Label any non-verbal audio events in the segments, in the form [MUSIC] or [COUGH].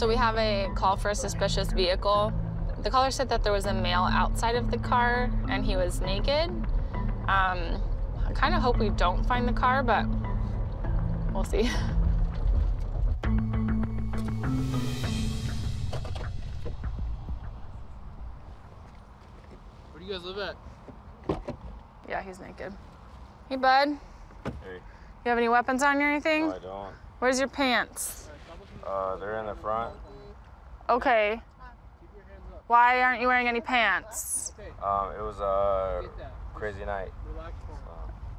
So we have a call for a suspicious vehicle. The caller said that there was a male outside of the car and he was naked. Um, I kind of hope we don't find the car, but we'll see. Where do you guys live at? Yeah, he's naked. Hey, bud. Hey, You have any weapons on you or anything? no, I don't. Where's your pants? Uh, they're in the front. Okay. Why aren't you wearing any pants? Um, it was a crazy night.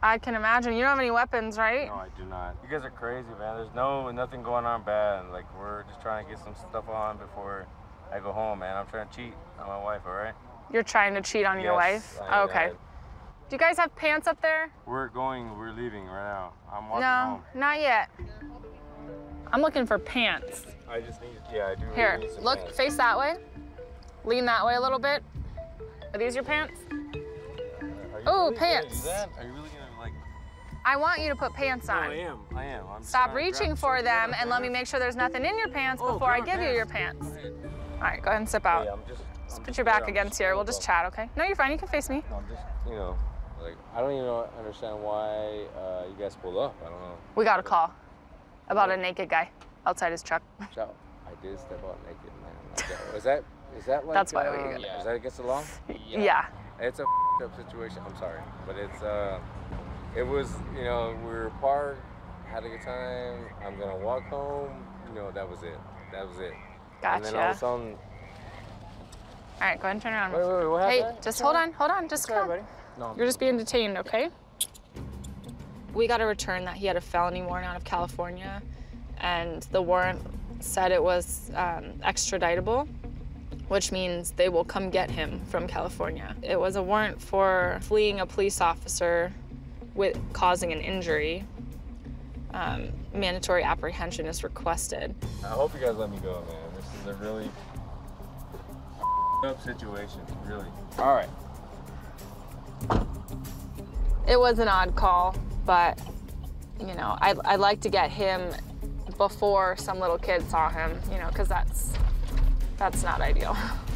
I can imagine. You don't have any weapons, right? No, I do not. You guys are crazy, man. There's no nothing going on bad. Like we're just trying to get some stuff on before I go home, man. I'm trying to cheat on my wife, all right? You're trying to cheat on your wife? I- okay. I- Do you guys have pants up there? we're going. We're leaving right now. I'm walking no, home. not yet. I'm looking for pants. I just need. Yeah, I do. Really Here, some look, pants. face that way. Lean that way a little bit. Are these your pants? You Ooh, really pants. Are you really gonna like? I want you to put pants No, on. I am. I am. I'm Stop reaching for them and let me make sure there's nothing in your pants Oh, before I give you your pants. pants. All right, go ahead and step out. I'm just. I'm Put just your back here, against here. We'll just chat, okay? No, you're fine. You can face me. No, I'm just, you know, like I don't even understand why uh, you guys pulled up. I don't know. We got a call about a naked guy outside his truck. [LAUGHS] So I did step out naked, man. Like that. Is that is that like? That's why we uh, get it. Is that against the law? Yeah. It's a up situation. I'm sorry, but it's uh, it was you know we were parked, had a good time. I'm gonna walk home. You know that was it. That was it. And then all of Gotcha. a sudden, All right, go ahead and turn around. wait, wait, wait, what Hey, happened? just hold on, hold on, just Sorry, come. buddy. No. You're just being detained, okay? We got a return that he had a felony warrant out of California, and the warrant said it was um, extraditable, which means they will come get him from California. It was a warrant for fleeing a police officer with causing an injury. Um, mandatory apprehension is requested. I hope you guys let me go, man. This is a really up [LAUGHS] situation, really. All right. It was an odd call, but you know, I'd, I'd like to get him before some little kid saw him, you know, because that's that's not ideal. [LAUGHS]